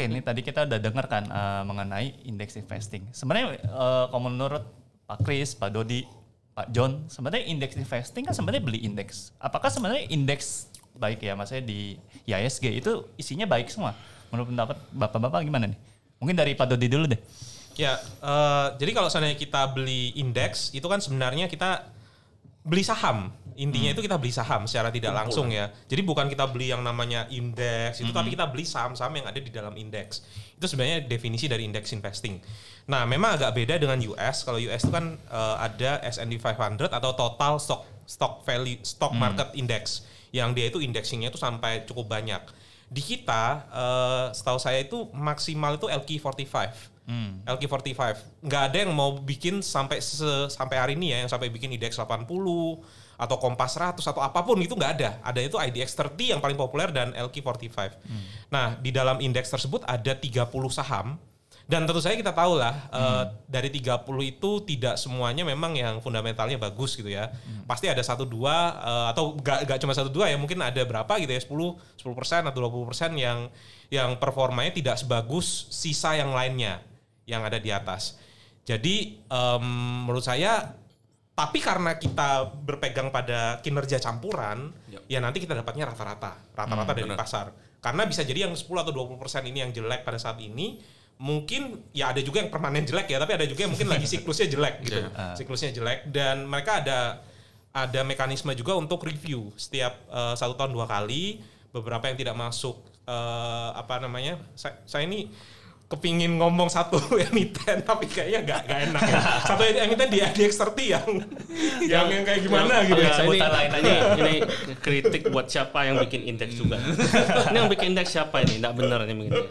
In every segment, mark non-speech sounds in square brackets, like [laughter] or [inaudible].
Oke, ini tadi kita udah dengar kan uh, mengenai indeks investing. Sebenarnya uh, kalau menurut Pak Kris, Pak Dodi, Pak John, sebenarnya indeks investing kan sebenarnya beli indeks. Apakah sebenarnya indeks baik ya, maksudnya di ISG itu isinya baik semua? Menurut pendapat Bapak-bapak gimana nih? Mungkin dari Pak Dodi dulu deh. Ya, uh, jadi kalau seandainya kita beli indeks, itu kan sebenarnya kita beli saham intinya hmm. itu kita beli saham secara tidak Kumpul. langsung ya. Jadi bukan kita beli yang namanya indeks itu, hmm. tapi kita beli saham-saham yang ada di dalam indeks. Itu sebenarnya definisi dari indeks investing. Nah, memang agak beda dengan US. Kalau US itu kan uh, ada S&P 500 atau total stock stock value stock hmm. market index yang dia itu indexingnya itu sampai cukup banyak. Di kita, uh, setahu saya itu maksimal itu LQ45. Hmm. LQ45. Nggak ada yang mau bikin sampai sampai hari ini ya, yang sampai bikin indeks 80, atau Kompas 100 atau apa pun itu nggak ada. Ada itu IDX 30 yang paling populer dan LQ45. Hmm. Nah, di dalam indeks tersebut ada 30 saham dan tentu saja kita tahu lah hmm. uh, dari 30 itu tidak semuanya memang yang fundamentalnya bagus gitu ya. Hmm. Pasti ada satu dua uh, atau gak, gak cuma satu dua ya mungkin ada berapa gitu ya 10 10 persen atau 20 persen yang yang performanya tidak sebagus sisa yang lainnya yang ada di atas. Jadi um, menurut saya tapi karena kita berpegang pada kinerja campuran, yep. ya nanti kita dapatnya rata-rata, rata-rata hmm, dari bener. pasar. Karena bisa jadi yang 10 atau 20% ini yang jelek pada saat ini, mungkin ya ada juga yang permanen jelek ya, tapi ada juga yang mungkin lagi [laughs] siklusnya jelek gitu. Yeah. Siklusnya jelek dan mereka ada ada mekanisme juga untuk review setiap uh, satu tahun dua kali. Beberapa yang tidak masuk uh, apa namanya? Saya, saya ini kepingin ngomong satu [laughs] emiten tapi kayaknya gak, gak enak ya. [laughs] Satu emiten di ADX30 yang [laughs] yang yang kayak gimana gitu ya. Ini, lain aja. ini kritik buat siapa yang bikin indeks juga. ini yang bikin indeks siapa ini? Tidak benar ini begini.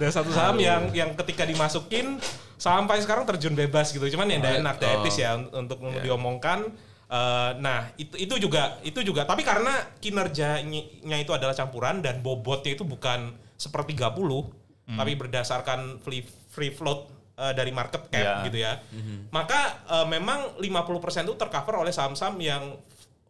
Ada satu saham yang yang ketika dimasukin sampai sekarang terjun bebas gitu. Cuman yang tidak enak, oh. etis ya untuk yeah. diomongkan. Uh, nah itu itu juga itu juga tapi karena kinerjanya itu adalah campuran dan bobotnya itu bukan seperti 30 hmm. tapi berdasarkan free, free float uh, dari market cap yeah. gitu ya. Mm-hmm. Maka uh, memang 50% itu tercover oleh saham-saham yang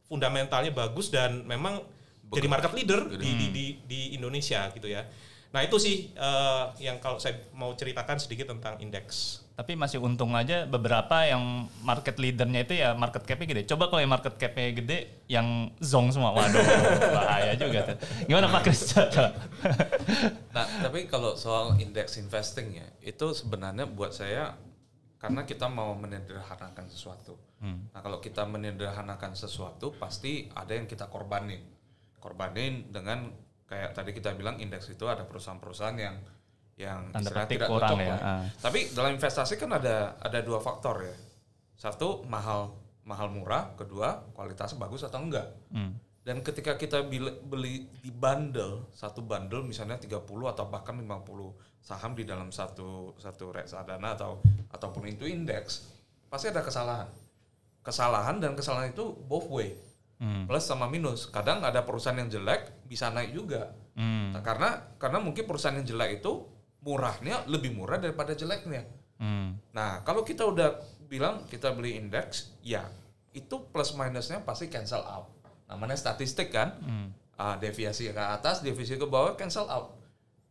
fundamentalnya bagus dan memang Betul. jadi market leader di, di, hmm. di di Indonesia gitu ya. Nah itu sih uh, yang kalau saya mau ceritakan sedikit tentang indeks. Tapi masih untung aja beberapa yang market leadernya itu ya market capnya gede. Coba kalau yang market capnya gede, yang zong semua, waduh [laughs] bahaya juga tuh. Gimana Pak Kris? [laughs] nah tapi kalau soal indeks investing ya, itu sebenarnya buat saya karena kita mau menyederhanakan sesuatu. Hmm. Nah kalau kita menyederhanakan sesuatu, pasti ada yang kita korbanin. Korbanin dengan kayak tadi kita bilang indeks itu ada perusahaan-perusahaan yang yang tidak kurang cocok ya. Uh. Tapi dalam investasi kan ada ada dua faktor ya. Satu mahal mahal murah, kedua kualitasnya bagus atau enggak. Hmm. Dan ketika kita beli, beli di bundle, satu bundle misalnya 30 atau bahkan 50 saham di dalam satu satu reksadana atau ataupun itu indeks, pasti ada kesalahan. Kesalahan dan kesalahan itu both way hmm. plus sama minus. Kadang ada perusahaan yang jelek bisa naik juga. Hmm. Nah, karena karena mungkin perusahaan yang jelek itu murahnya lebih murah daripada jeleknya. Hmm. Nah kalau kita udah bilang kita beli indeks, ya itu plus minusnya pasti cancel out. Namanya statistik kan, hmm. uh, deviasi ke atas, deviasi ke bawah cancel out.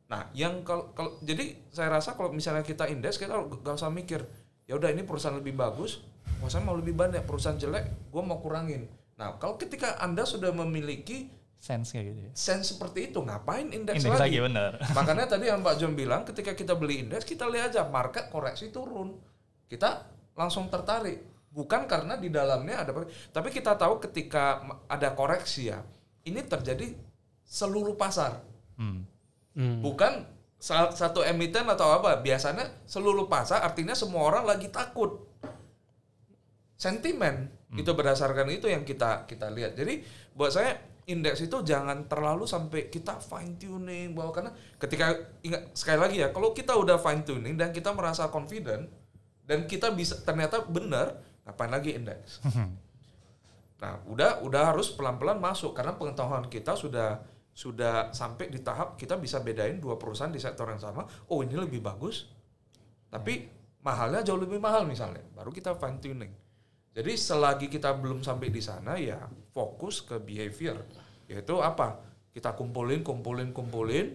Nah yang kalau kalau jadi saya rasa kalau misalnya kita indeks kita gak usah mikir ya udah ini perusahaan lebih bagus, saya mau lebih banyak perusahaan jelek, gue mau kurangin Nah, kalau ketika Anda sudah memiliki sense kayak gitu ya. Sense seperti itu, ngapain indeks lagi? lagi benar. [laughs] Makanya tadi yang Pak John bilang ketika kita beli indeks, kita lihat aja market koreksi turun. Kita langsung tertarik. Bukan karena di dalamnya ada tapi kita tahu ketika ada koreksi ya, ini terjadi seluruh pasar. Hmm. Hmm. Bukan satu emiten atau apa. Biasanya seluruh pasar artinya semua orang lagi takut. Sentimen Hmm. Itu berdasarkan itu yang kita kita lihat. Jadi buat saya indeks itu jangan terlalu sampai kita fine tuning bahwa karena ketika ingat sekali lagi ya kalau kita udah fine tuning dan kita merasa confident dan kita bisa ternyata benar ngapain lagi indeks. nah, udah udah harus pelan-pelan masuk karena pengetahuan kita sudah sudah sampai di tahap kita bisa bedain dua perusahaan di sektor yang sama. Oh, ini lebih bagus. Tapi mahalnya jauh lebih mahal misalnya. Baru kita fine tuning. Jadi selagi kita belum sampai di sana ya fokus ke behavior. Yaitu apa? Kita kumpulin, kumpulin, kumpulin.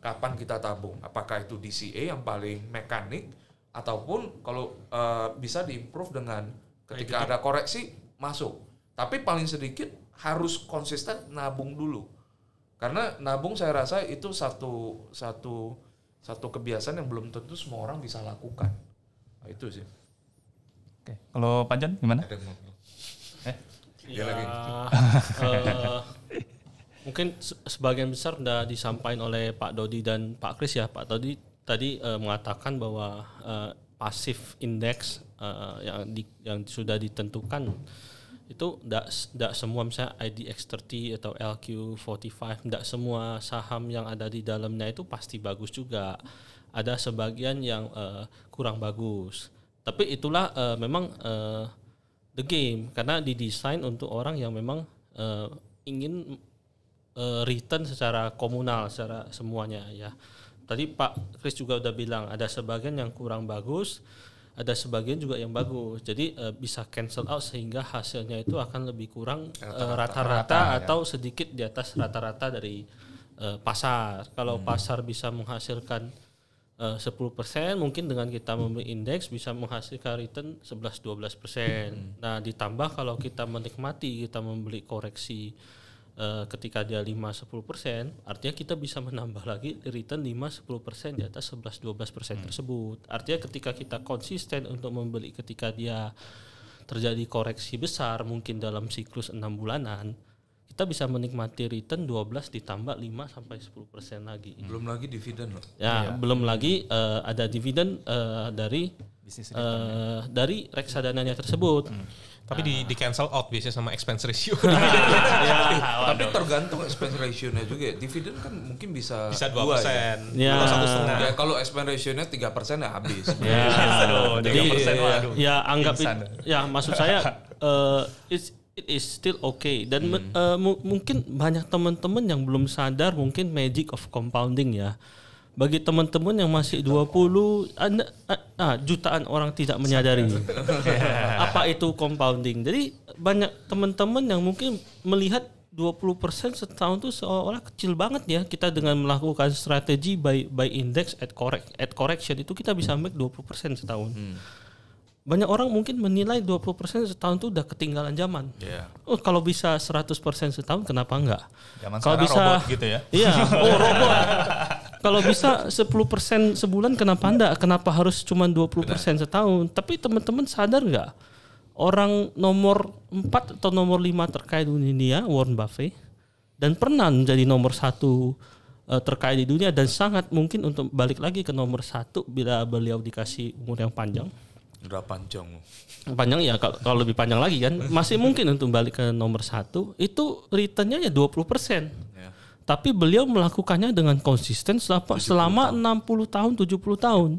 kapan kita tabung. Apakah itu DCA yang paling mekanik ataupun kalau eh, bisa diimprove dengan ketika ada koreksi masuk. Tapi paling sedikit harus konsisten nabung dulu. Karena nabung saya rasa itu satu satu satu kebiasaan yang belum tentu semua orang bisa lakukan. Nah, itu sih. Oke, kalau Pak Jan gimana? Eh, Dia lagi. eh, mungkin se- sebagian besar sudah disampaikan oleh Pak Dodi dan Pak Kris ya. Pak Dodi tadi eh, mengatakan bahwa eh, pasif index eh, yang di, yang sudah ditentukan itu tidak semua misalnya IDX30 atau LQ45 tidak semua saham yang ada di dalamnya itu pasti bagus juga ada sebagian yang eh, kurang bagus tapi itulah eh, memang eh, the game. Karena didesain untuk orang yang memang eh, ingin eh, return secara komunal secara semuanya ya. Tadi Pak Kris juga udah bilang ada sebagian yang kurang bagus ada sebagian juga yang bagus. Jadi eh, bisa cancel out sehingga hasilnya itu akan lebih kurang rata-rata atau sedikit di atas rata-rata dari eh, pasar. Kalau pasar bisa menghasilkan eh, 10% mungkin dengan kita membeli indeks bisa menghasilkan return 11-12%. Nah, ditambah kalau kita menikmati kita membeli koreksi eh, ketika dia 5-10%, artinya kita bisa menambah lagi return 5-10% di atas 11-12% tersebut. Artinya ketika kita konsisten untuk membeli ketika dia terjadi koreksi besar mungkin dalam siklus enam bulanan, kita bisa menikmati return 12 ditambah 5 sampai 10% lagi. Belum lagi dividen loh. Ya, belum lagi eh, ada dividen eh, dari bisnis eh, dari reksadananya tersebut. Tapi di, di cancel out biasanya sama expense ratio. [laughs] Tapi tergantung expense ratio-nya juga. ya. Dividen kan mungkin bisa Bisa 2 dua persen. Ya. Atau setengah. Ya kalau expense ratio-nya 3 persen ya habis. Ya, Aduh, jadi 3%, waduh. ya anggap it- ya maksud saya [laughs] eh, it's, it is still okay dan eh, mu- mungkin banyak teman-teman yang belum sadar mungkin magic of compounding ya. Bagi teman-teman yang masih 20 anda, ah, ah, jutaan orang tidak menyadari [laughs] apa itu compounding. Jadi banyak teman-teman yang mungkin melihat 20% setahun itu seolah-olah kecil banget ya kita dengan melakukan strategi by by index at correct at correction itu kita bisa make 20% setahun. Banyak orang mungkin menilai 20% setahun itu udah ketinggalan zaman. Iya. Oh, kalau bisa 100% setahun kenapa enggak? Zaman kalau bisa robot gitu ya. Iya, [laughs] oh robot. kalau bisa 10% sebulan kenapa enggak? Kenapa harus cuma 20% setahun? Tapi teman-teman sadar nggak? Orang nomor 4 atau nomor 5 terkait dunia, Warren Buffett, dan pernah menjadi nomor satu eh, terkait di dunia dan sangat mungkin untuk balik lagi ke nomor satu bila beliau dikasih umur yang panjang Udah panjang. panjang ya kalau, kalau lebih panjang lagi kan masih mungkin untuk balik ke nomor satu itu returnnya ya 20% Ya. tapi beliau melakukannya dengan konsisten selama, selama 60 tahun 70 tahun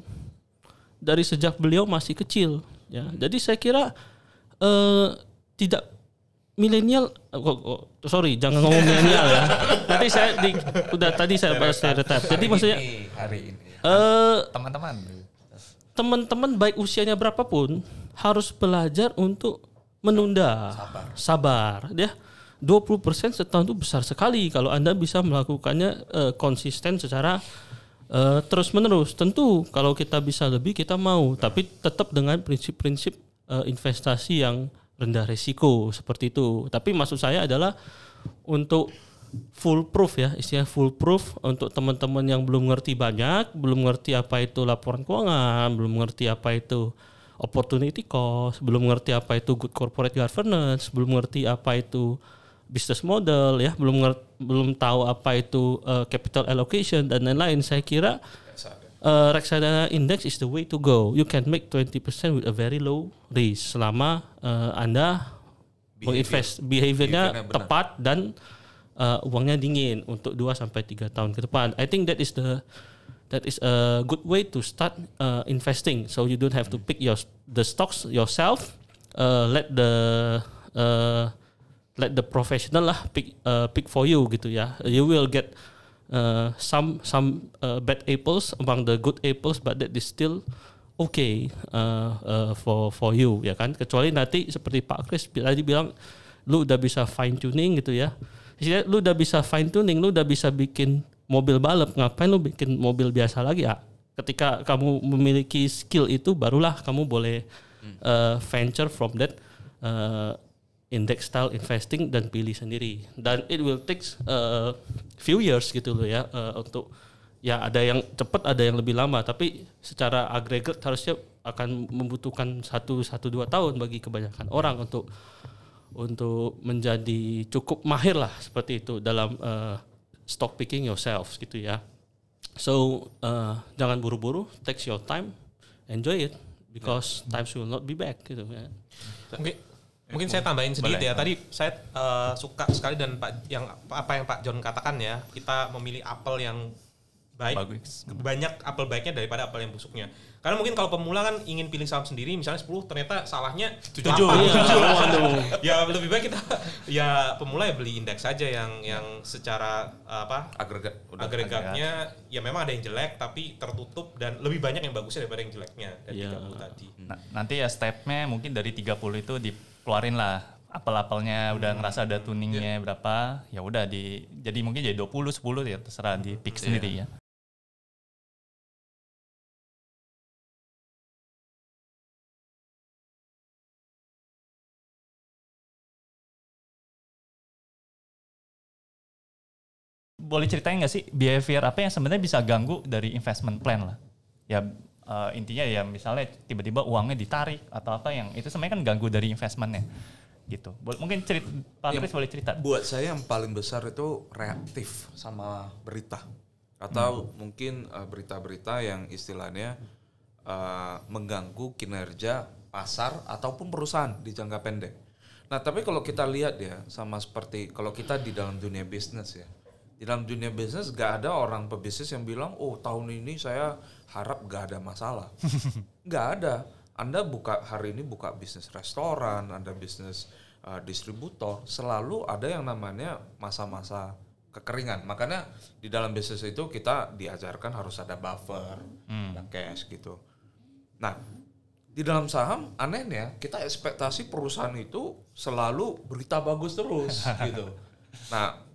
dari sejak beliau masih kecil ya jadi saya kira eh, tidak milenial kok- kok- sorry jangan ngomong milenial ya nanti saya di, udah tadi saya bahas stereotip jadi maksudnya hari ini. eh Teman-teman. Teman-teman baik usianya berapapun harus belajar untuk menunda. Sabar, ya. 20% setahun itu besar sekali kalau anda bisa melakukannya eh, konsisten secara eh, terus menerus tentu kalau kita bisa lebih kita mau tapi tetap dengan prinsip-prinsip eh, investasi yang rendah risiko seperti itu. Tapi maksud saya adalah untuk full proof ya istilah full proof untuk teman-teman yang belum ngerti banyak belum ngerti apa itu laporan keuangan belum ngerti apa itu opportunity cost belum ngerti apa itu good corporate governance belum ngerti apa itu business model ya belum ngerti, belum tahu apa itu uh, capital allocation dan lain-lain. Saya kira uh, reksadana index is the way to go. You can make 20% with a very low risk selama uh, anda menginvest. Behaviornya tepat dan uh, uangnya dingin untuk 2 sampai 3 tahun ke depan. I think that is the that is a good way to start uh, investing. So you don't have to pick your the stocks yourself. Uh, let the uh, let the professional lah pick uh, pick for you gitu ya. You will get uh, some some uh, bad apples among the good apples, but that is still okay uh, uh, for for you ya kan. Kecuali nanti seperti Pak Kris tadi bilang, lu udah bisa fine tuning gitu ya. Istilahnya lu udah bisa fine tuning, lu udah bisa bikin mobil balap ngapain lu bikin mobil biasa lagi ya? Ketika kamu memiliki skill itu barulah kamu boleh uh, venture from that uh, index style investing dan pilih sendiri. Dan it will take uh, few years gitu loh ya uh, untuk ya ada yang cepat ada yang lebih lama. Tapi secara agregat harusnya akan membutuhkan satu satu dua tahun bagi kebanyakan orang untuk untuk menjadi cukup mahir lah seperti itu dalam uh, stock picking yourself gitu ya. So uh, jangan buru-buru take your time enjoy it because time will not be back gitu ya. Mungkin mungkin saya tambahin sedikit ya. Tadi saya eh, suka sekali dan Pak yang apa yang Pak John katakan ya, kita memilih apel yang baik Bagus. banyak apel baiknya daripada apel yang busuknya. Karena mungkin kalau pemula kan ingin pilih saham sendiri misalnya 10 ternyata salahnya 7. [laughs] ya lebih baik kita ya pemula ya beli indeks saja yang yang secara apa Agregat udah agregatnya ya memang ada yang jelek tapi tertutup dan lebih banyak yang bagusnya daripada yang jeleknya dari Iya. 30 tadi. Nah, nanti ya stepnya mungkin dari 30 itu dikeluarin lah apel-apelnya udah ngerasa ada tuningnya berapa ya udah di jadi mungkin jadi 20 10 ya terserah di pick sendiri ya. Boleh ceritain nggak sih behavior apa yang sebenarnya bisa ganggu dari investment plan lah? Ya eh, intinya ya misalnya tiba-tiba uangnya ditarik atau apa yang itu sebenarnya kan ganggu dari investmentnya gitu. Bo- Mungkin cerita Pak Kris boleh cerita. Buat saya yang paling besar itu reaktif sama berita atau mungkin eh, berita-berita yang istilahnya eh, mengganggu kinerja pasar ataupun perusahaan di jangka pendek. Nah, tapi kalau kita lihat ya sama seperti kalau kita di dalam dunia bisnis ya. Di dalam dunia bisnis gak ada orang pebisnis yang bilang, "Oh, tahun ini saya harap gak ada masalah." [laughs] Nggak ada. Anda buka hari ini buka bisnis restoran, Anda bisnis uh, distributor, selalu ada yang namanya masa-masa kekeringan. Makanya di dalam bisnis itu kita diajarkan harus ada buffer, ada cash gitu. Nah, di dalam saham anehnya kita ekspektasi perusahaan itu selalu berita bagus terus [laughs] gitu. Nah,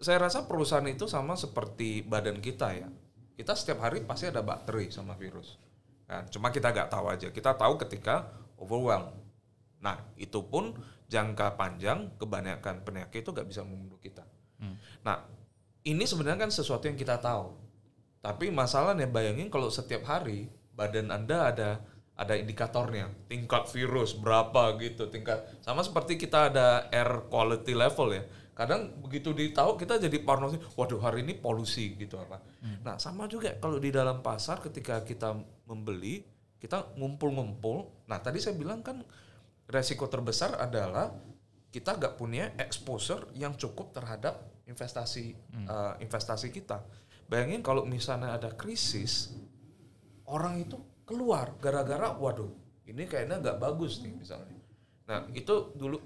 saya rasa perusahaan itu sama seperti badan kita ya. Kita setiap hari pasti ada bakteri sama virus. Kan? Cuma kita nggak tahu aja. Kita tahu ketika overwhelm. Nah, itu pun jangka panjang kebanyakan penyakit itu nggak bisa membunuh kita. Nah, ini sebenarnya kan sesuatu yang kita tahu. Tapi masalahnya bayangin kalau setiap hari badan Anda ada ada indikatornya, tingkat virus berapa gitu, tingkat sama seperti kita ada air quality level ya. Kadang begitu ditahu kita jadi parnosi, waduh hari ini polusi gitu apa. Nah, sama juga kalau di dalam pasar ketika kita membeli, kita ngumpul-ngumpul. Nah, tadi saya bilang kan resiko terbesar adalah kita nggak punya exposure yang cukup terhadap investasi eh, investasi kita. Bayangin kalau misalnya ada krisis, orang itu keluar gara-gara waduh ini kayaknya nggak bagus nih misalnya. Nah itu dulu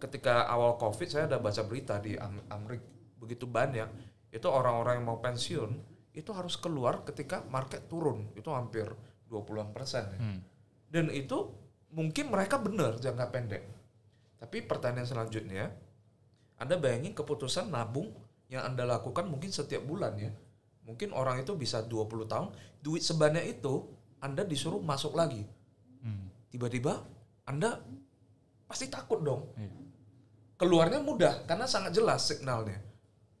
ketika awal covid saya ada baca berita di Am- Amrik begitu banyak itu orang-orang yang mau pensiun itu harus keluar ketika market turun itu hampir 20-an persen ya. Dan itu mungkin mereka benar jangka pendek. Tapi pertanyaan selanjutnya, Anda bayangin keputusan nabung yang Anda lakukan mungkin setiap bulan ya. Mungkin orang itu bisa 20 tahun, duit sebanyak itu Anda disuruh masuk lagi. Tiba-tiba Anda pasti takut dong. Keluarnya mudah karena sangat jelas signalnya.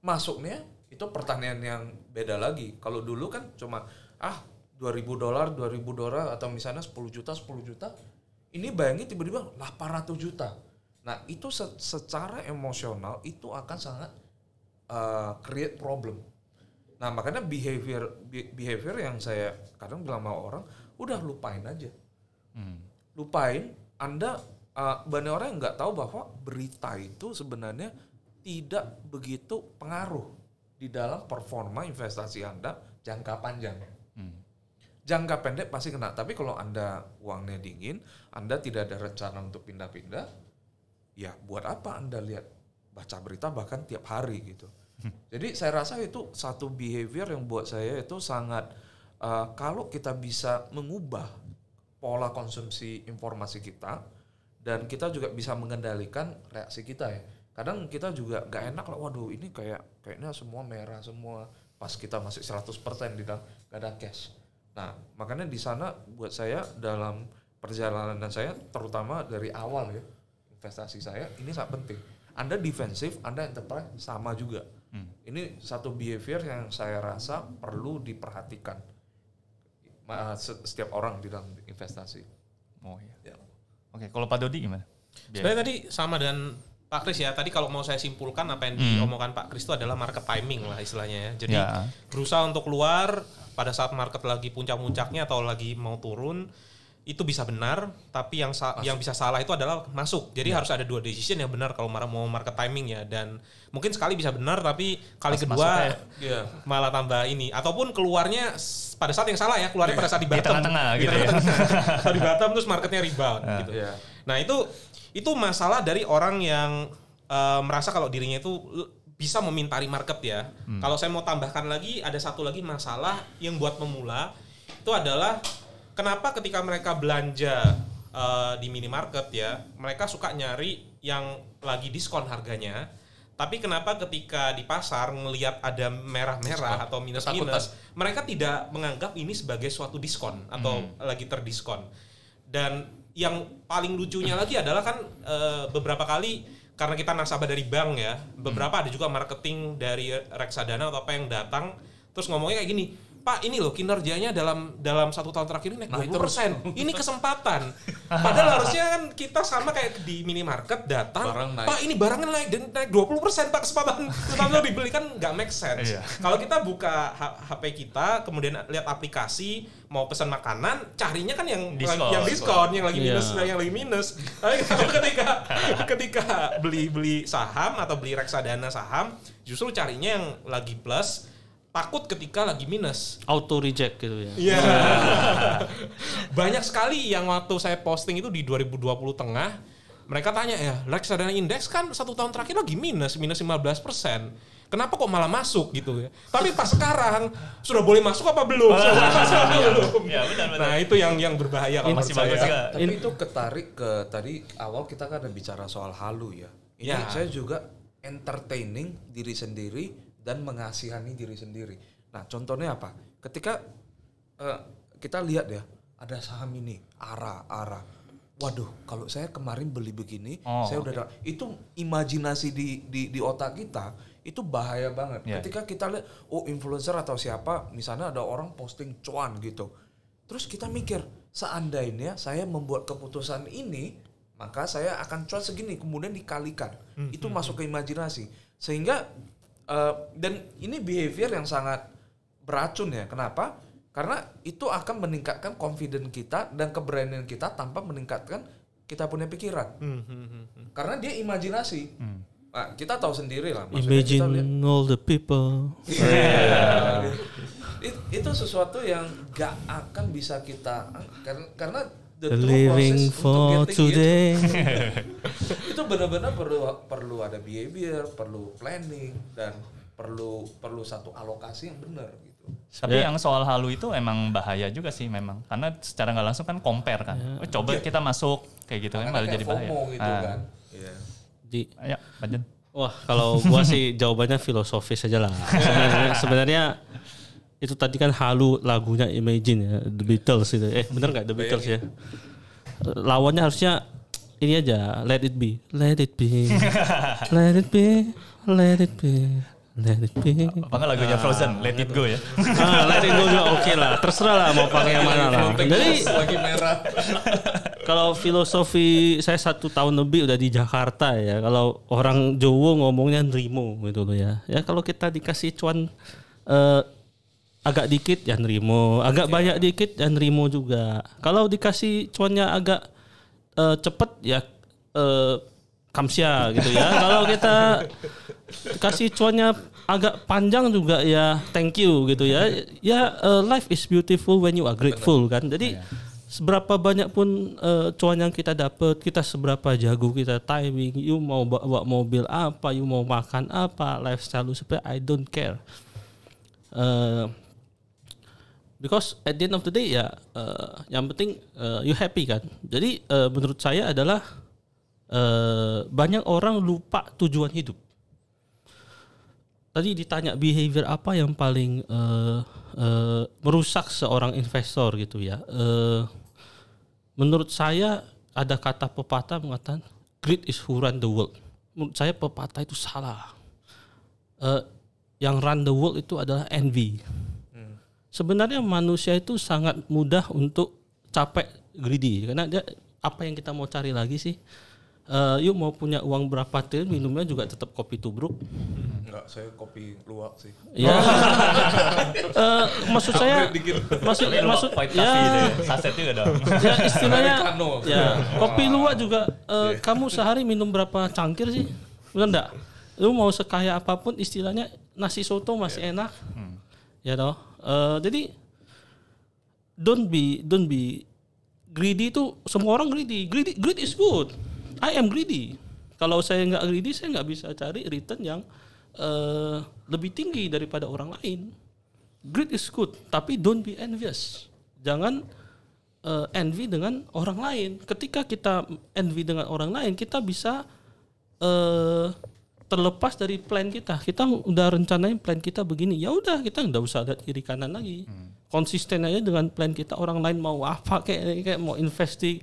Masuknya itu pertanyaan yang beda lagi. Kalau dulu kan cuma ah 2000 dolar, 2000 dolar atau misalnya 10 juta, 10 juta. Ini bayangin tiba-tiba 800 juta. Nah, itu se- secara emosional itu akan sangat uh, create problem. Nah, makanya behavior be- behavior yang saya kadang bilang sama orang, udah lupain aja. Lupain, Anda uh, banyak orang yang nggak tahu bahwa berita itu sebenarnya tidak begitu pengaruh di dalam performa investasi Anda jangka panjang. Jangka pendek pasti kena, tapi kalau Anda uangnya dingin, Anda tidak ada rencana untuk pindah-pindah, ya buat apa Anda lihat baca berita bahkan tiap hari gitu. Jadi saya rasa itu satu behavior yang buat saya itu sangat uh, kalau kita bisa mengubah pola konsumsi informasi kita dan kita juga bisa mengendalikan reaksi kita ya. Kadang kita juga gak enak lah, waduh ini kayak kayaknya semua merah semua pas kita masih 100% di dalam gak ada cash. Nah, makanya di sana buat saya dalam perjalanan saya terutama dari awal ya investasi saya ini sangat penting. Anda defensif, Anda enterprise sama juga. Ini satu behavior yang saya rasa perlu diperhatikan setiap orang di dalam investasi. Oh iya. Ya. Oke, kalau Pak Dodi gimana? Sebenarnya tadi sama dengan Pak Kris ya. Tadi kalau mau saya simpulkan apa yang diomongkan Pak Kris itu adalah market timing lah istilahnya ya. Jadi Ya. berusaha untuk keluar pada saat market lagi puncak-puncaknya atau lagi mau turun itu bisa benar, tapi yang sa- yang bisa salah itu adalah masuk. Jadi harus ada dua decision yang benar kalau mau market timing ya. Dan mungkin sekali bisa benar, tapi kali Pas kedua. Iya. [laughs] malah tambah ini. Ataupun keluarnya pada saat yang salah ya, keluarnya pada saat di Di bottom. tengah-tengah gitu ya. tengah-tengah. [laughs] di bottom terus marketnya rebound gitu. Iya. Nah itu itu masalah dari orang yang eh, merasa kalau dirinya itu bisa memintari market ya. Kalau saya mau tambahkan lagi ada satu lagi masalah yang buat pemula itu adalah kenapa ketika mereka belanja eh, di minimarket ya mereka suka nyari yang lagi diskon harganya. Tapi kenapa ketika di pasar ngelihat ada merah-merah atau minus-minus, mereka tidak menganggap ini sebagai suatu diskon atau lagi terdiskon. Dan yang paling lucunya lagi adalah kan eh, beberapa kali karena kita nasabah dari bank ya, beberapa ada juga marketing dari reksadana atau apa yang datang terus ngomongnya kayak gini, Pak ini loh kinerjanya dalam dalam satu tahun terakhir ini naik Nah, 20%. Ini kesempatan. Padahal harusnya kan kita sama kayak di minimarket datang, Barang naik. Pak ini barangnya naik dan naik 20% Pak kesempatan kesempatan [laughs] dibeli kan nggak make sense. Iya. Kalau kita buka HP kita, kemudian lihat aplikasi, mau pesan makanan, carinya kan yang Diskon. yang diskon, yang lagi minus, Iya. yang lagi minus. Tapi [laughs] ketika ketika beli beli saham atau beli reksadana saham, justru carinya yang lagi plus. Takut ketika lagi minus. Auto reject gitu ya. Iya. [laughs] Banyak sekali yang waktu saya posting itu di 2020 tengah, mereka tanya ya, reksadana indeks kan satu tahun terakhir lagi minus, minus 15 persen. Kenapa kok malah masuk gitu ya? Tapi pas sekarang sudah boleh masuk apa belum? Sudah boleh masuk apa belum? Iya, benar, benar. Nah itu yang yang berbahaya kalau Masih bagus saya. juga. Tapi itu ketarik ke tadi awal kita kan ada bicara soal halu ya. Ini Ya. saya juga entertaining diri sendiri dan mengasihani diri sendiri. Nah, contohnya apa? Ketika eh, kita lihat ya, ada saham ini, ARA, ARA. Waduh, kalau saya kemarin beli begini, Oh, saya udah ada- itu imajinasi di di di otak kita itu bahaya banget. Ya. Ketika kita lihat oh influencer atau siapa, misalnya ada orang posting cuan gitu. Terus kita mikir, seandainya saya membuat keputusan ini, maka saya akan cuan segini, kemudian dikalikan. Itu masuk ke imajinasi. Sehingga eh, dan ini behavior yang sangat beracun ya. Kenapa? Karena itu akan meningkatkan confidence kita dan keberanian kita tanpa meningkatkan kita punya pikiran. Hmm, hmm, hmm, hmm. Karena dia imajinasi. Nah, kita tahu sendiri lah. maksudnya Imagine kita lihat- all the people. [laughs] It- itu sesuatu yang gak akan bisa kita karena karena the true Living process for untuk getting today. it, [laughs] itu benar-benar perlu perlu ada behavior, perlu planning dan perlu perlu satu alokasi yang benar gitu. Tapi Ya. yang soal halu itu emang bahaya juga sih memang. Karena secara nggak langsung kan compare kan. Oh, coba kita masuk kayak gitu kan malah jadi bahaya. Gitu Ah. kan. Iya. Di, Ayo, lanjut. wah kalau gua sih jawabannya filosofis aja lah. [laughs] Sebenarnya, sebenarnya itu tadi kan halu lagunya Imagine ya, The Beatles itu. Eh bener nggak The Beatles ya? Lawannya harusnya ini aja, Let It Be, Let It Be, [laughs] Let It Be, Let It Be, Let It Be. Apa nggak lagunya Frozen, Let It Go ya. Ah, Let It Go juga oke lah, terserah lah mau pakai yang mana lah. Jadi lagi merah. [laughs] kalau filosofi saya satu tahun lebih udah di Jakarta ya. Kalau orang Jowo ngomongnya nerimo gitu loh ya. Ya kalau kita dikasih cuan eh, agak dikit ya nerimo, agak banyak dikit ya nerimo juga. Kalau dikasih cuannya agak eh, cepet ya eh, kamsia gitu ya. [laughs] kalau kita kasih cuannya agak panjang juga ya thank you gitu ya. Ya eh, life is beautiful when you are grateful kan. Jadi seberapa banyak pun eh, cuan yang kita dapat, kita seberapa jago kita timing, you mau bawa mobil apa, you mau makan apa, lifestyle lu seperti I don't care. Eh, because at the end of the day ya eh, yang penting eh, you happy kan. Jadi eh, menurut saya adalah eh, banyak orang lupa tujuan hidup. tadi ditanya behavior apa yang paling eh, eh, merusak seorang investor gitu ya. Eh, menurut saya ada kata pepatah mengatakan greed is who run the world. Menurut saya pepatah itu salah. Eh, yang run the world itu adalah envy. Sebenarnya manusia itu sangat mudah untuk capek greedy karena dia apa yang kita mau cari lagi sih? Eh, yuk mau punya uang berapa triliun minumnya juga tetap kopi tubruk. Enggak, saya kopi luwak sih. Ya. [laughs] Eh, maksud saya maksud maksud ya. Saset juga dong. ya istilahnya ya kopi luwak juga eh, kamu sehari minum berapa cangkir sih? Benar enggak? Lu mau sekaya apa pun istilahnya nasi soto masih enak. Ya toh. Eh, jadi don't be don't be greedy itu semua orang greedy. Greedy greed is good. I am greedy. Kalau saya nggak greedy, saya nggak bisa cari return yang eh, lebih tinggi daripada orang lain. Greed is good, tapi don't be envious. Jangan eh, envy dengan orang lain. Ketika kita envy dengan orang lain, kita bisa eh, terlepas dari plan kita. Kita udah rencanain plan kita begini. Ya udah, kita nggak usah lihat kiri kanan lagi. Konsisten aja dengan plan kita. Orang lain mau apa kayak kayak mau invest di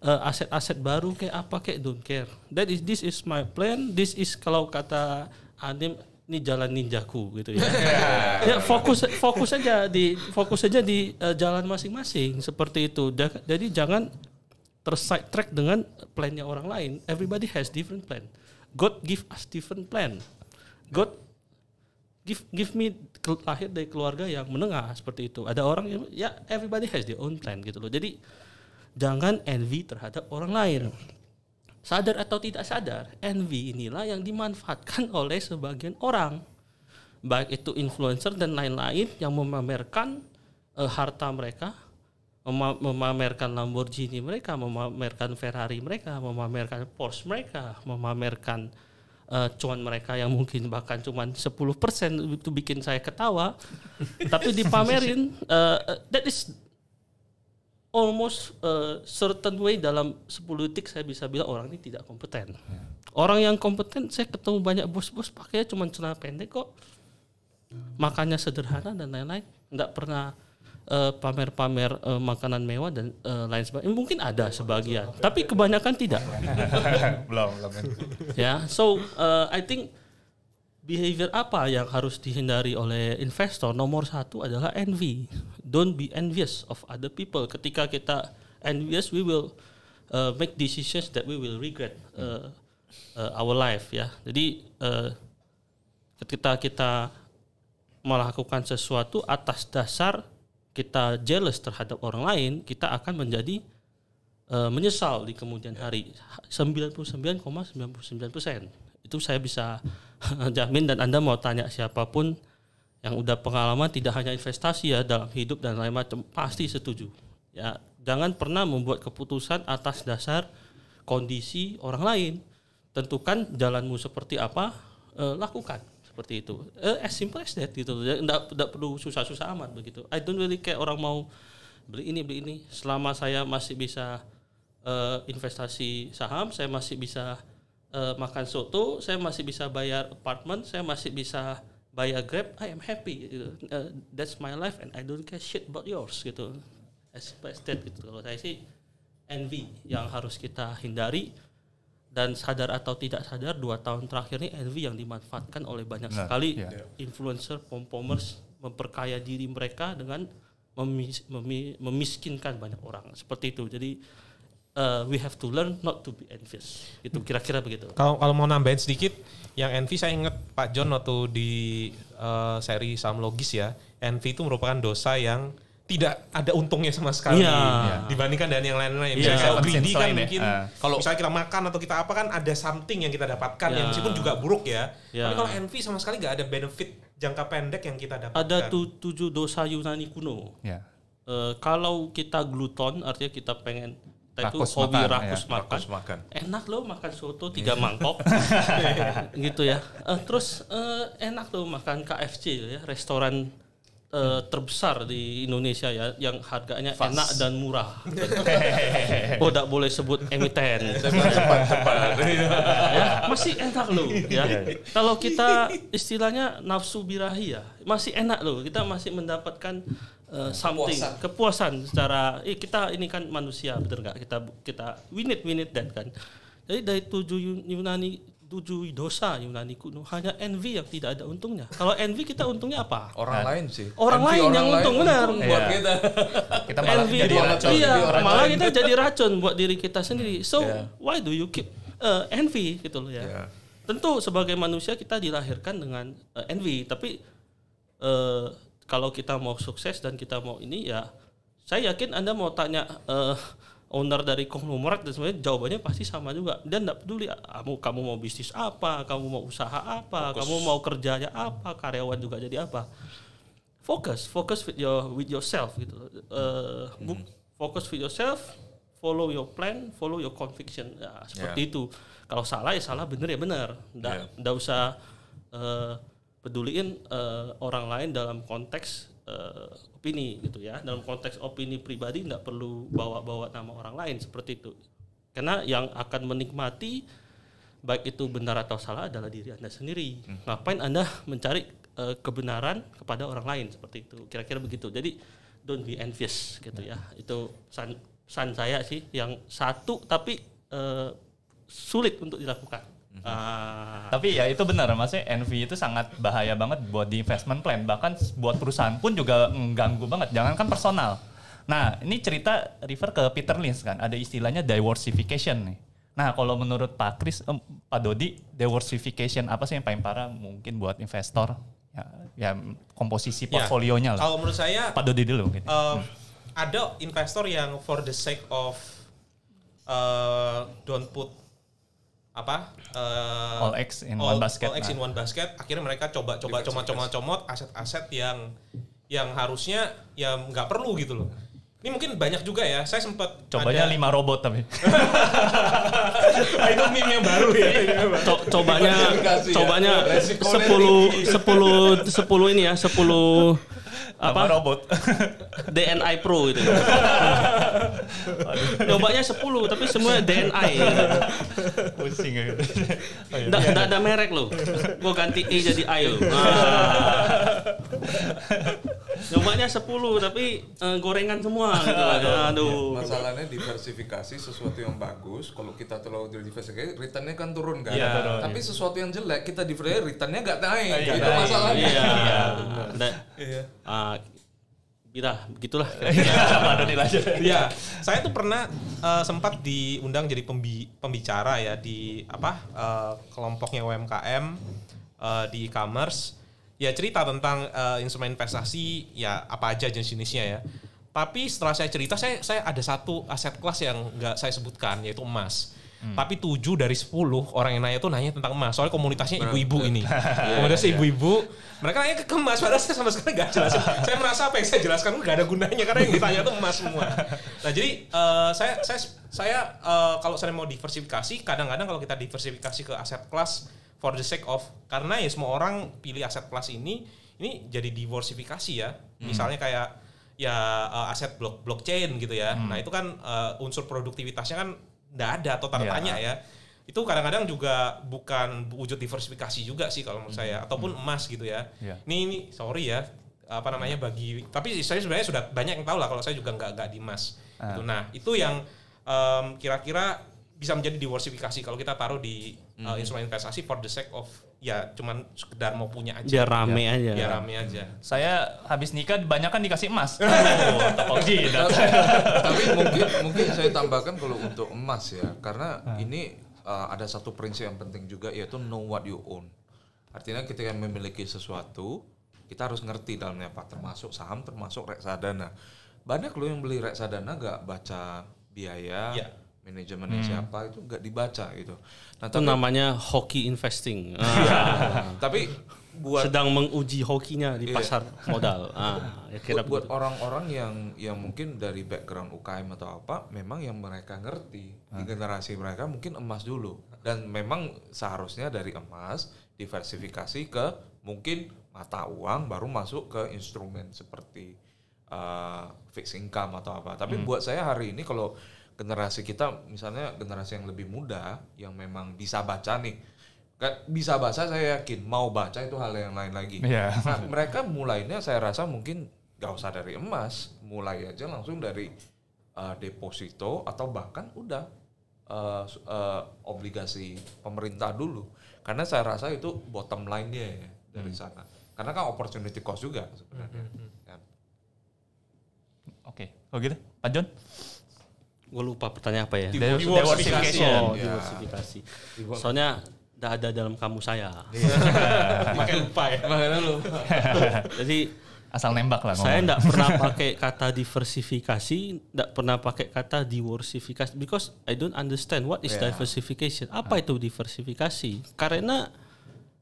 eh, aset-aset baru kayak apa kayak don't care. That is this is my plan. This is kalau kata Anim ini jalan ninjaku gitu ya. [laughs] ya fokus fokus aja di fokus aja di eh, jalan masing-masing seperti itu. Da- Jadi jangan tersidetrack dengan plannya orang lain. Everybody has different plan. God give us different plan. God give give me lahir dari keluarga yang menengah seperti itu. Ada orang yang ya everybody has their own plan gitu loh. Jadi jangan envy terhadap orang lain. Sadar atau tidak sadar, envy inilah yang dimanfaatkan [laughs] oleh sebagian orang. Baik itu influencer dan lain-lain yang memamerkan eh, harta mereka, mema- memamerkan Lamborghini mereka, memamerkan Ferrari mereka, memamerkan Porsche mereka, memamerkan eh, cuan mereka yang mungkin bahkan cuma 10% itu bikin saya ketawa. [laughs] Tapi dipamerin eh, that is almost uh, certain way dalam 10 detik saya bisa bilang orang ini tidak kompeten. Orang yang kompeten saya ketemu banyak bos-bos pakainya cuma celana pendek kok. Makannya sederhana dan lain-lain. Enggak pernah uh, pamer-pamer uh, makanan mewah dan uh, lain sebagainya. Mungkin ada sebagian, tapi kebanyakan tidak. [laughs] belum, belum. ya, so uh, I think behavior apa yang harus dihindari oleh investor nomor satu adalah envy don't be envious of other people ketika kita envious we will uh, make decisions that we will regret uh, uh, our life ya jadi uh, ketika kita melakukan sesuatu atas dasar kita jealous terhadap orang lain kita akan menjadi uh, menyesal di kemudian hari 99,99% itu saya bisa [laughs] jamin dan Anda mau tanya siapa pun yang udah pengalaman tidak hanya investasi ya dalam hidup dan lain macam pasti setuju. Ya, jangan pernah membuat keputusan atas dasar kondisi orang lain. Tentukan jalanmu seperti apa, eh, lakukan seperti itu. Eh, as simple as that gitu. Enggak, enggak perlu susah-susah amat begitu. I don't really care orang mau beli ini beli ini. Selama saya masih bisa eh, investasi saham, saya masih bisa eh, makan soto, saya masih bisa bayar apartemen, saya masih bisa bayar Grab, I am happy gitu. Uh, that's my life and I don't care shit about yours gitu. As as that gitu. Kalau saya sih envy yang harus kita hindari dan sadar atau tidak sadar dua tahun terakhir ini envy yang dimanfaatkan oleh banyak Nah, sekali iya. influencer, pom-pomers memperkaya diri mereka dengan memis- memi- memiskinkan banyak orang seperti itu. Jadi uh, we have to learn not to be envious. Itu kira-kira begitu. Kalau kalau mau nambahin sedikit, yang envy saya ingat Pak John waktu di eh, seri saham logis ya, envy itu merupakan dosa yang tidak ada untungnya sama sekali Iya. dibandingkan dengan yang lain-lain. Iya. Misalnya greedy kan ya. mungkin Ah. kalau misalnya kita makan atau kita apa kan ada something yang kita dapatkan Iya. yang meskipun juga buruk ya. Iya. Tapi kalau envy sama sekali nggak ada benefit jangka pendek yang kita dapatkan. Ada tu- tujuh dosa Yunani kuno. Ya. Eh, kalau kita gluton artinya kita pengen kita itu Rakus hobi makan, rakus ya, makan. Rakus makan. Enak loh makan soto tiga mangkok. [laughs] gitu ya. Eh, terus eh, enak loh makan KFC ya, restoran eh, terbesar di Indonesia ya yang harganya enak dan murah. [laughs] oh, tidak boleh sebut emiten. [laughs] ya, masih enak loh ya. Kalau kita istilahnya nafsu birahi ya, masih enak loh. Kita masih mendapatkan uh, something kepuasan secara eh, kita ini kan manusia bener nggak kita kita we need we need that kan. Jadi dari tujuh Yun- Yunani tujuh dosa Yunani kuno hanya envy yang tidak ada untungnya. Kalau envy kita untungnya apa? Orang lain sih. Orang Envy lain yang untung, benar. buat Iya. kita. [laughs] Kita malah envy jadi buat- racun. iya Racun. malah kita jadi [laughs] racun buat diri kita sendiri so Iya. why do you keep uh, envy gitu loh ya Iya. tentu sebagai manusia kita dilahirkan dengan uh, envy tapi uh, kalau kita mau sukses dan kita mau ini ya saya yakin anda mau tanya uh, owner dari konglomerat dan sebenarnya jawabannya pasti sama juga. Dan tidak peduli kamu kamu mau bisnis apa kamu mau usaha apa kamu mau kerjanya apa karyawan juga jadi apa. Fokus fokus with your with yourself gitu. Uh, bu- fokus with yourself follow your plan follow your conviction. Ya seperti itu. Kalau salah ya salah bener ya bener. Nggak Yeah. nggak usah uh, peduliin uh, orang lain dalam konteks uh, opini gitu ya dalam konteks opini pribadi nggak perlu bawa-bawa nama orang lain seperti itu karena yang akan menikmati baik itu benar atau salah adalah diri anda sendiri. Ngapain anda mencari eh, kebenaran kepada orang lain seperti itu? Kira-kira begitu. Jadi don't be envious gitu ya. Itu pesan, pesan saya sih yang satu tapi eh, sulit untuk dilakukan. Ah, Tapi ya itu benar, maksudnya envy itu sangat bahaya banget buat di investment plan. Bahkan buat perusahaan pun juga mengganggu banget, jangankan personal. Nah, ini cerita refer ke Peter Lynch kan, ada istilahnya diversification nih. Nah, kalau menurut Pak Kris, em, Pak Dodi, diversification apa sih yang paling parah mungkin buat investor? Ya, ya komposisi Ya, portfolionya lah. Kalau menurut saya Pak Dodi dulu mungkin. um, ada investor yang for the sake of uh, don't put apa uh, All eggs in one basket. all eggs in one basket. Akhirnya mereka coba coba comot comot comot aset-aset yang yang harusnya yang nggak perlu gitu loh. Ini mungkin banyak juga ya. Saya sempat Cobanya ada- lima robot tapi. Itu meme yang baru ya. Co- cobanya ya. cobanya 10 10 10 ini ya 10 Apa apa robot? [laughs] DNI Pro itu. Nyobanya 10 tapi semuanya DNI. Pusing gitu. [laughs] Oh, iya. Nggak, ada merek loh. Gue ganti E jadi I loh. Ah. Nyobanya 10 tapi eh, gorengan semua gitu. Aduh. Masalahnya diversifikasi sesuatu yang bagus. Kalau kita terlalu diversifikasi, returnnya kan turun kan. Iya, turun. Tapi sesuatu yang jelek kita diversifikasi, returnnya nggak naik. Iya, itu masalahnya. Iya. Ah, Bila, begitulah. [laughs] Iya, saya tuh pernah eh, sempat diundang jadi pembi- pembicara ya di apa eh, kelompoknya UMKM eh, di e-commerce. Ya cerita tentang eh, instrumen investasi ya apa aja jenis-jenisnya ya. Tapi setelah saya cerita, saya saya ada satu aset kelas yang nggak saya sebutkan yaitu emas. Tapi tujuh dari 10 orang yang nanya tuh nanya tentang emas. Soalnya komunitasnya ibu-ibu ini. [laughs] Komunitasnya ibu-ibu. Mereka nanya ke emas. Padahal saya sama sekali nggak jelasin. [laughs] saya merasa apa yang saya jelaskan nggak ada gunanya karena yang ditanya tuh emas semua. [laughs] Nah jadi eh, saya saya saya eh, kalau saya mau diversifikasi, kadang-kadang kalau kita diversifikasi ke aset kelas for the sake of karena ya semua orang pilih aset kelas ini ini jadi diversifikasi ya. Misalnya kayak ya eh, aset blok blockchain gitu ya. Nah itu kan eh, unsur produktivitasnya kan nggak ada atau tanda Iya. tanya ya. Itu kadang-kadang juga bukan wujud diversifikasi juga sih kalau menurut saya ataupun emas gitu ya. Iya. Ini ini sorry ya apa namanya bagi tapi saya sebenarnya sudah banyak yang tahu lah kalau saya juga nggak nggak di emas. Ah. Gitu. Nah itu yang em, kira-kira bisa menjadi diversifikasi kalau kita taruh di uh, instrumen investasi for the sake of ya cuman sekedar mau punya aja. Biar rame aja. Biar rame aja. Saya habis nikah banyak kan dikasih emas. [laughs] Oh, jidat. Tapi mungkin mungkin saya tambahkan kalau untuk emas ya, karena ini uh, ada satu prinsip yang penting juga yaitu know what you own. Artinya ketika memiliki sesuatu, kita harus ngerti dalamnya apa, termasuk saham, termasuk reksadana. Banyak loh yang beli reksadana gak baca biaya, Iya. Manajemennya siapa itu gak dibaca gitu. Nah, Itu tapi, namanya hoki investing. [laughs] Ah. tapi buat Sedang menguji hokinya di Iya. pasar modal. Ah, ya [laughs] kira buat, orang-orang yang yang mungkin dari background UKM atau apa, memang yang mereka ngerti di generasi mereka mungkin emas dulu dan memang seharusnya dari emas diversifikasi ke mungkin mata uang baru masuk ke instrumen seperti uh, fixed income atau apa. Tapi buat saya hari ini kalau generasi kita misalnya generasi yang lebih muda yang memang bisa baca nih kan bisa baca saya yakin mau baca itu hal yang lain lagi. Iya. Nah, mereka mulainya saya rasa mungkin gak usah dari emas, mulai aja langsung dari uh, deposito atau bahkan udah uh, uh, obligasi pemerintah dulu. Karena saya rasa itu bottom line-nya ya dari sana. Karena kan opportunity cost juga sebenarnya. Kan. Oke, kalau gitu, Pak John. Gue lupa pertanyaan apa ya? Diversification. Oh, Ya. diversifikasi. Soalnya udah ada dalam kamu saya. [laughs] Makin lupa ya. Makanya lu Jadi Asal nembak lah. saya tidak pernah [laughs] pakai kata diversifikasi, tidak pernah pakai kata diversifikasi because I don't understand what is Yeah. diversification. Apa itu diversifikasi? Karena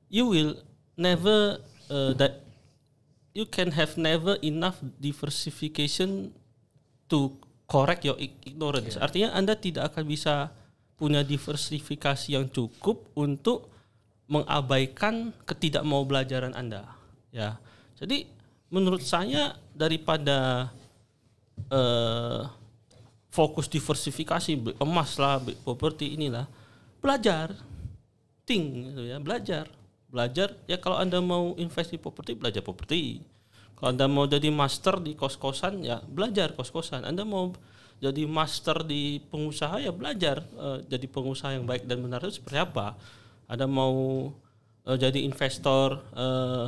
you will never uh, that you can have never enough diversification to correct your ig- ignorance. Artinya Anda tidak akan bisa punya diversifikasi yang cukup untuk mengabaikan ketidakmau belajaran Anda. Ya. Jadi menurut saya daripada eh, fokus diversifikasi emas lah, properti inilah, belajar, think gitu ya, belajar, belajar. Ya kalau anda mau invest di properti, belajar properti. Kalau anda mau jadi master di kos kosan, ya belajar kos kosan. Anda mau jadi master di pengusaha, ya belajar eh, jadi pengusaha yang baik dan benar itu seperti apa. Anda mau eh, jadi investor eh,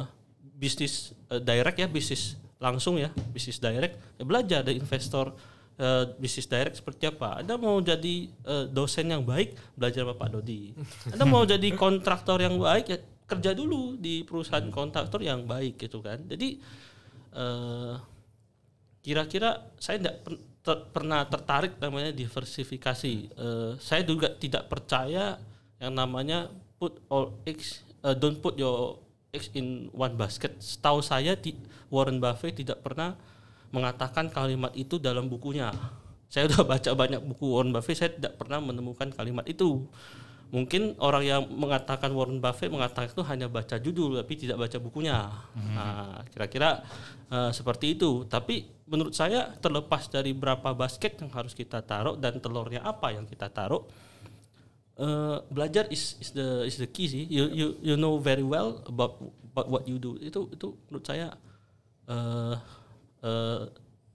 bisnis eh, direct ya, bisnis langsung ya, bisnis direct, ya belajar dari investor eh, bisnis direct seperti apa. Anda mau jadi eh, dosen yang baik, belajar sama Pak Dodi. Anda mau [laughs] jadi kontraktor yang baik, ya kerja dulu di perusahaan kontraktor yang baik gitu kan. Jadi eh, kira-kira saya tidak per- ter- pernah tertarik namanya diversifikasi. Eh, saya juga tidak percaya yang namanya put all eggs, eh, don't put your eggs in one basket. Setahu saya ti- Warren Buffett tidak pernah mengatakan kalimat itu dalam bukunya. Saya sudah baca banyak buku Warren Buffett, saya tidak pernah menemukan kalimat itu. Mungkin orang yang mengatakan Warren Buffett mengatakan itu hanya baca judul tapi tidak baca bukunya. Nah, kira-kira eh, seperti itu. Tapi menurut saya terlepas dari berapa basket yang harus kita taruh dan telurnya apa yang kita taruh, eh, belajar is is the is the key sih. You you you know very well about about what you do. Itu itu menurut saya eh eh,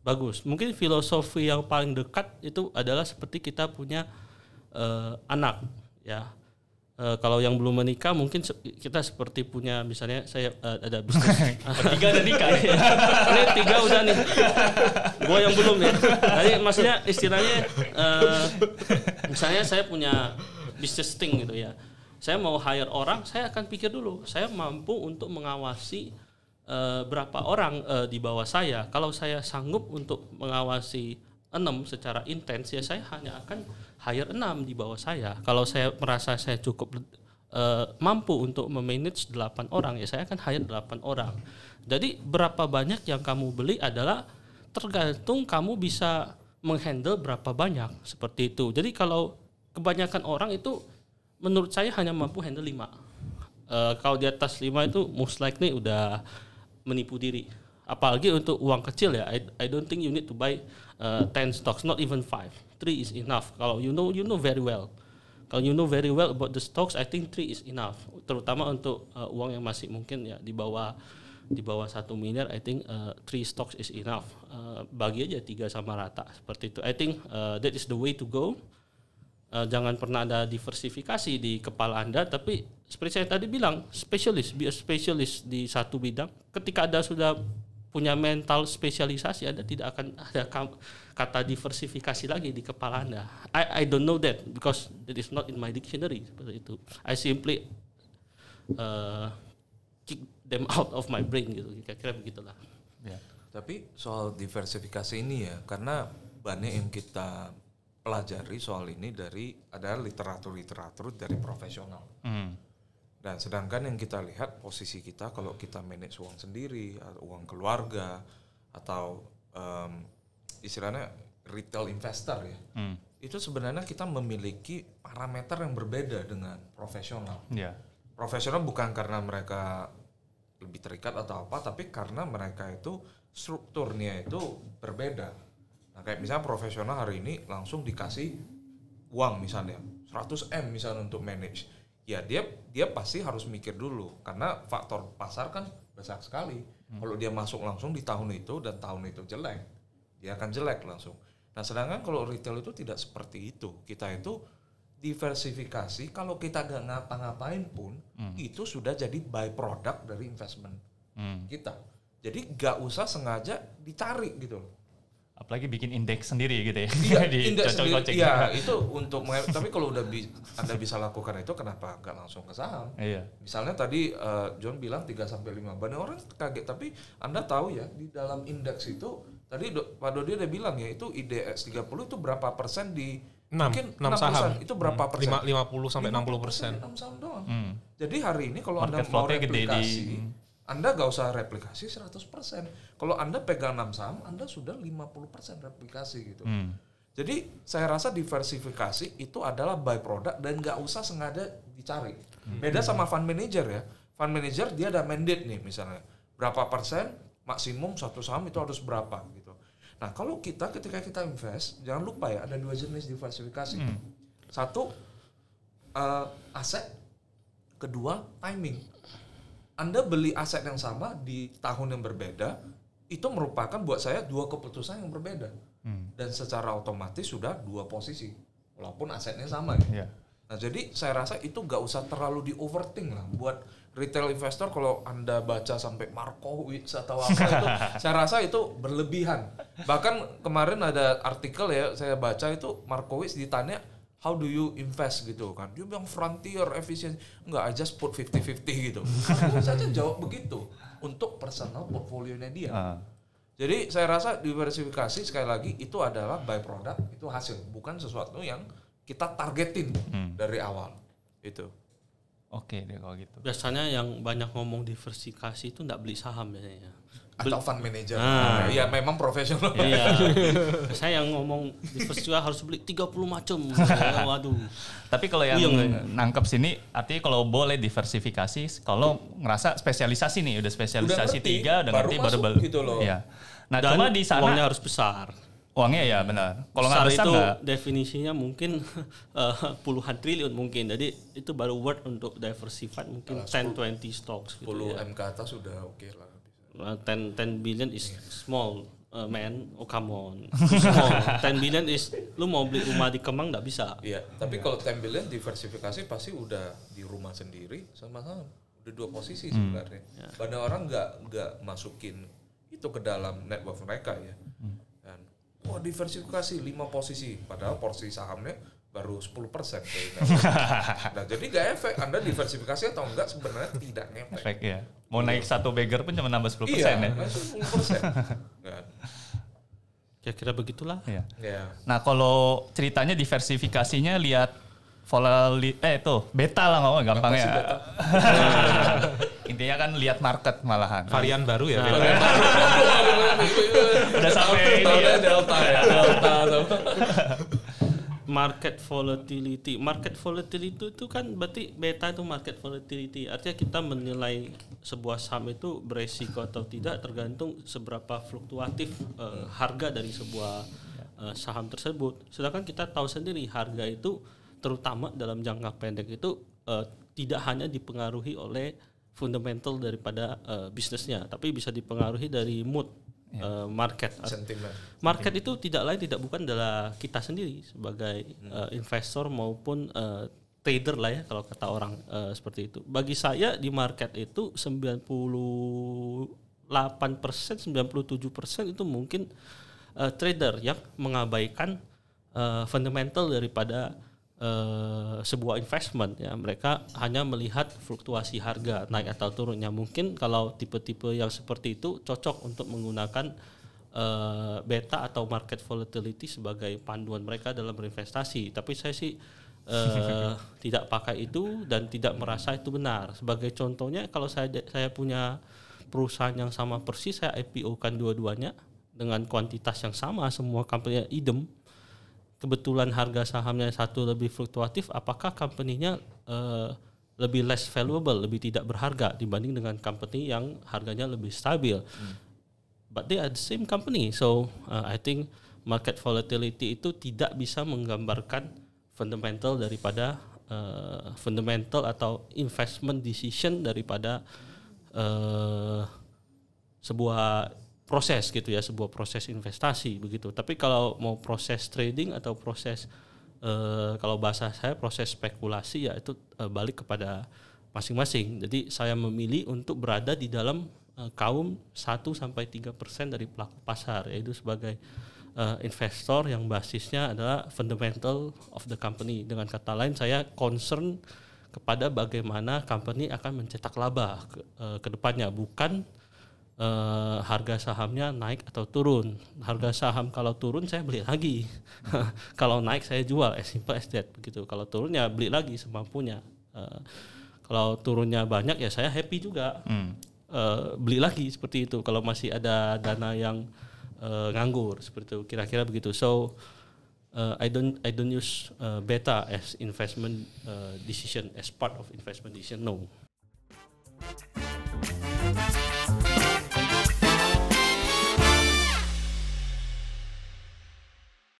bagus. Mungkin filosofi yang paling dekat itu adalah seperti kita punya eh, anak, ya. Eh, kalau yang belum menikah mungkin kita seperti punya misalnya saya eh, ada bisnis. [laughs] Tiga ada nikah. [laughs] ini tiga udah nih. Gue yang belum nih tadi maksudnya istilahnya eh, misalnya saya punya bisnis thing gitu ya. Saya mau hire orang saya akan pikir dulu saya mampu untuk mengawasi eh, berapa orang eh, di bawah saya. Kalau saya sanggup untuk mengawasi enam secara intens ya saya hanya akan hire enam di bawah saya kalau saya merasa saya cukup eh, mampu untuk memanage 8 orang ya saya akan hire 8 orang. Jadi berapa banyak yang kamu beli adalah tergantung kamu bisa menghandle berapa banyak seperti itu. Jadi kalau kebanyakan orang itu menurut saya hanya mampu handle 5. Eh, kalau di atas 5 itu most likely udah menipu diri. Apalagi untuk uang kecil ya. I, I don't think you need to buy uh, 10 stocks, not even 5. 3 is enough. Kalau you know you know very well. Kalau you know very well about the stocks, I think 3 is enough. Terutama untuk uh, uang yang masih mungkin ya di bawah di bawah satu miliar, I think uh, three stocks is enough. Uh, bagi aja tiga sama rata seperti itu. I think uh, that is the way to go. Uh, jangan pernah ada diversifikasi di kepala anda, tapi seperti saya tadi bilang, specialist, be a specialist di satu bidang. Ketika anda sudah punya mental spesialisasi, anda tidak akan ada kata diversifikasi lagi di kepala anda. I I don't know that because that is not in my dictionary seperti itu. I simply uh, kick them out of my brain gitu, kira-kira begitulah. Ya. Tapi soal diversifikasi ini ya, karena banyak yang kita pelajari soal ini dari ada literatur-literatur dari profesional. Hmm. Dan sedangkan yang kita lihat posisi kita kalau kita manage uang sendiri, atau uang keluarga, atau em, istilahnya retail investor ya, Hmm. itu sebenarnya kita memiliki parameter yang berbeda dengan profesional. Ya. profesional bukan karena mereka lebih terikat atau apa, tapi karena mereka itu strukturnya itu berbeda. Nah kayak misalnya profesional hari ini langsung dikasih uang misalnya 100 m misalnya untuk manage, ya dia dia pasti harus mikir dulu. Karena faktor pasar kan besar sekali. Kalau dia masuk langsung di tahun itu dan tahun itu jelek, dia akan jelek langsung. Nah sedangkan kalau retail itu tidak seperti itu, kita itu diversifikasi. Kalau kita gak ngapa-ngapain pun itu sudah jadi by product dari investment Hmm. kita. Jadi gak usah sengaja dicari gitu loh Apalagi bikin indeks sendiri gitu ya. iya [laughs] Di indeks sendiri cocok-cocok. iya itu untuk tapi kalau udah bi- anda bisa lakukan itu kenapa gak langsung ke saham Iya. misalnya tadi eh, John bilang 3 sampai 5 banyak orang kaget tapi anda tahu ya di dalam indeks itu tadi Do- Pak Dodi udah bilang ya itu IDX 30 itu berapa persen di Enam, mungkin enam 6%, saham. itu berapa persen Lima- 50 sampai 60 persen. 50% saham doang. Hmm. Jadi hari ini kalau Anda Market mau floatnya gede di- replikasi, Anda gak usah replikasi 100%. Kalau Anda pegang 6 saham, Anda sudah 50% replikasi gitu. Hmm. Jadi saya rasa diversifikasi itu adalah by product dan nggak usah sengaja dicari. Beda sama fund manager ya. Fund manager dia ada mandate nih misalnya. Berapa persen maksimum satu saham itu harus berapa gitu. Nah kalau kita ketika kita invest jangan lupa ya ada dua jenis diversifikasi. Satu eh, aset, kedua timing. Anda beli aset yang sama di tahun yang berbeda itu merupakan buat saya dua keputusan yang berbeda Hmm. dan secara otomatis sudah dua posisi walaupun asetnya sama ya. Iya. Nah jadi saya rasa itu nggak usah terlalu di overthink lah buat retail investor kalau anda baca sampai Markowitz atau apa itu [laughs] saya rasa itu berlebihan. Bahkan kemarin ada artikel ya saya baca itu Markowitz ditanya how do you invest gitu kan dia bilang frontier efisien enggak I just put 50-50 gitu Markowitz saja jawab begitu untuk personal portfolionya dia Ah. jadi saya rasa diversifikasi sekali lagi itu adalah by product, itu hasil, bukan sesuatu yang kita targetin Hmm. dari awal. Itu. Oke deh kalau gitu. Biasanya yang banyak ngomong diversifikasi itu nggak beli saham biasanya. Atau fund manager. Ah. Iya, memang profesional. Iya. [laughs] Saya yang ngomong diversifikasi harus beli 30 macam. Ya, Waduh. Tapi kalau yang Puyeng ya? nangkep sini, artinya kalau boleh diversifikasi, kalau ngerasa spesialisasi nih, udah spesialisasi Udah ngerti, tiga, udah baru ngerti baru masuk bel- gitu loh. Iya. Nah, Dan cuma di sana uangnya harus besar. uangnya ya benar. Kalau nggak besar itu nggak, definisinya mungkin [laughs] eh, puluhan triliun mungkin. Jadi itu baru worth untuk diversified mungkin 10 20 stocks gitu 10 ya. M ke atas sudah oke lah. Uh, 10 10 billion is small. Uh, man, oh come on. Small. [laughs] 10 billion is lu mau beli rumah di Kemang nggak bisa. Iya, tapi kalau 10 billion diversifikasi pasti udah di rumah sendiri sama-sama. Udah dua posisi sebenarnya. Banyak orang nggak nggak masukin itu ke dalam network mereka ya. Dan wah diversifikasi lima posisi, padahal porsi sahamnya baru 10% kayaknya. [laughs] nah jadi gak efek, Anda diversifikasi atau enggak sebenarnya tidak ngefek. efek ya. Mau naik satu bagger pun cuma nambah 10% Iya, ya. langsung 10%. Kan? Kira-kira begitulah. Iya. Ya. Nah, kalau ceritanya diversifikasinya lihat volatili eh tuh beta lah ngomong gampang ya. [laughs] Intinya kan lihat market malahan. Varian baru ya. Nah. beda. [laughs] Udah sampai ini ya. Delta ya, Delta. Market volatility. Market volatility itu kan berarti beta itu market volatility. Artinya kita menilai sebuah saham itu beresiko atau tidak tergantung seberapa fluktuatif eh, harga dari sebuah eh, saham tersebut. Sedangkan kita tahu sendiri harga itu terutama dalam jangka pendek itu eh, tidak hanya dipengaruhi oleh fundamental daripada eh, bisnisnya, tapi bisa dipengaruhi dari mood eh, market. Sentimen. Market itu tidak lain tidak bukan adalah kita sendiri sebagai eh, investor maupun eh, trader lah ya kalau kata orang eh, seperti itu. Bagi saya di market itu 98% 97% itu mungkin eh, trader yang mengabaikan eh, fundamental daripada eh, sebuah investment ya. Mereka hanya melihat fluktuasi harga naik atau turunnya. Mungkin kalau tipe-tipe yang seperti itu cocok untuk menggunakan eh, beta atau market volatility sebagai panduan mereka dalam berinvestasi. Tapi saya sih eh, [laughs] tidak pakai itu dan tidak merasa itu benar. Sebagai contohnya kalau saya saya punya perusahaan yang sama persis saya IPO kan dua-duanya dengan kuantitas yang sama semua company idem kebetulan harga sahamnya satu lebih fluktuatif, apakah company-nya eh, lebih less valuable, lebih tidak berharga dibanding dengan company yang harganya lebih stabil. But they are the same company, so uh, I think market volatility itu tidak bisa menggambarkan fundamental daripada uh, fundamental atau investment decision daripada uh, sebuah proses gitu ya, sebuah proses investasi begitu. Tapi kalau mau proses trading atau proses eh, kalau bahasa saya proses spekulasi ya itu eh, balik kepada masing-masing. Jadi saya memilih untuk berada di dalam eh, kaum 1 sampai 3% dari pelaku pasar yaitu sebagai eh, investor yang basisnya adalah fundamental of the company. Dengan kata lain saya concern kepada bagaimana company akan mencetak laba ke, eh, ke depannya bukan eh, harga sahamnya naik atau turun. Harga saham kalau turun saya beli lagi. [laughs] kalau naik saya jual as simple as that begitu. Kalau turun ya beli lagi semampunya. Eh, kalau turunnya banyak ya saya happy juga. Eh, beli lagi seperti itu. Kalau masih ada dana yang eh, nganggur seperti itu kira-kira begitu. So uh, I don't I don't use uh, beta as investment uh, decision as part of investment decision. No.